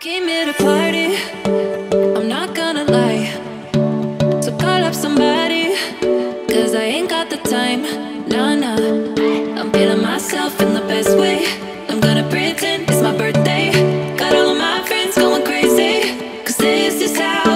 Came here to party, I'm not gonna lie. So call up somebody, cause I ain't got the time. Nah, nah, I'm feeling myself in the best way. I'm gonna pretend it's my birthday. Got all of my friends going crazy Cause this is how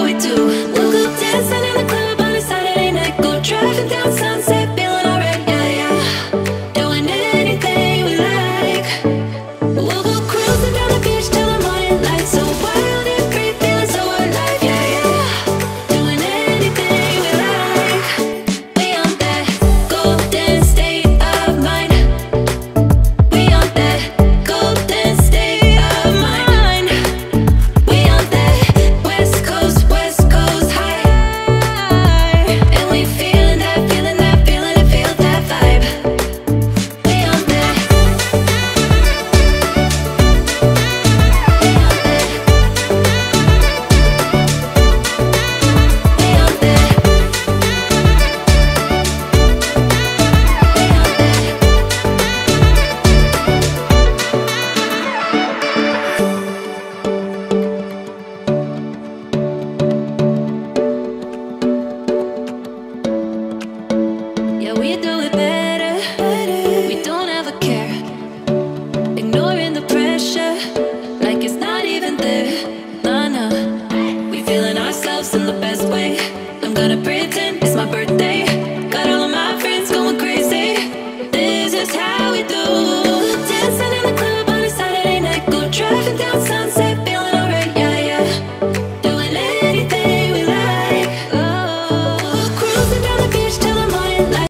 Yeah, we do it better.